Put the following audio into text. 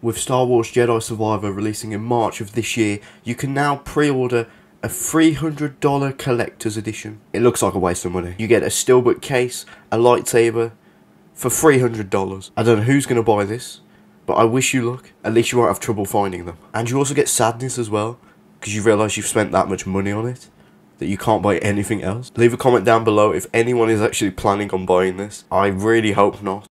With Star Wars Jedi Survivor releasing in March of this year, you can now pre-order a $300 collector's edition. It looks like a waste of money. You get a steelbook case, a lightsaber, for $300. I don't know who's going to buy this, but I wish you luck. At least you won't have trouble finding them. And you also get sadness as well, because you realise you've spent that much money on it that you can't buy anything else. Leave a comment down below if anyone is actually planning on buying this. I really hope not.